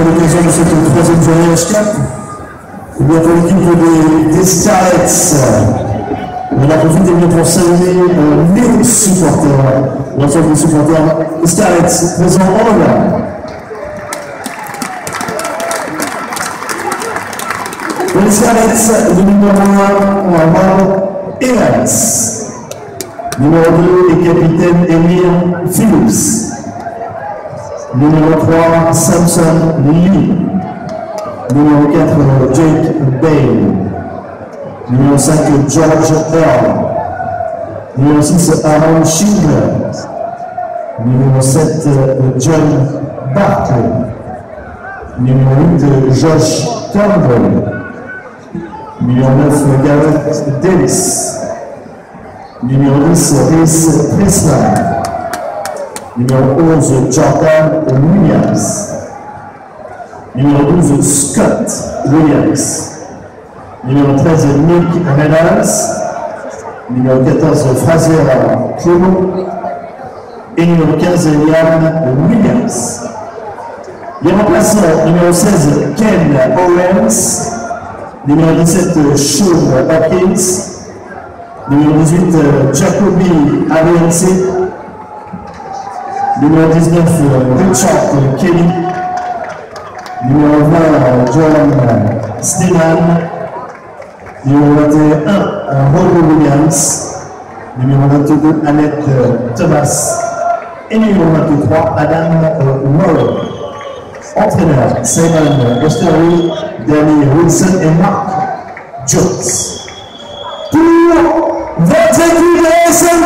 à l'occasion de cette troisième journée H4. Et bien pour l'équipe des, des Starlets, on a profité bien pour saluer euh, les supporters, l'ensemble des supporters des Starlets présents en Hollande. Les Starlets, le numéro 1, on va avoir Evans. Numéro 2 est capitaine Emile Phillips. Numéro 3, Samson Lee. Numéro 4, Jake Bain. Numéro 5, George Earl. Numéro 6, Aaron Schindler. Numéro 7, John Barkley. Numéro 8, Josh Turnbull. Numéro 9, Gareth Davis. Numéro 10, Rhys Presland. Numéro 11, Jordan Williams. Numéro 12, Scott Williams. Numéro 13, Nick Reynolds. Numéro 14, Fraser Clomo. Et numéro 15, Liam Williams. Les remplaçants, numéro 16, Ken Owens. Numéro 17, Sean Hopkins. Numéro 18, Jacoby Avency. Numéro 19, Richard Kelly. Numéro 20, John Steeman. Numéro 21, Robo Williams. Numéro 22, Annette Thomas. Et numéro 23, Adam Morrow. Entraîneur, Simon Osterly, Danny Wilson et Mark Jones. Pour votre équipe SMG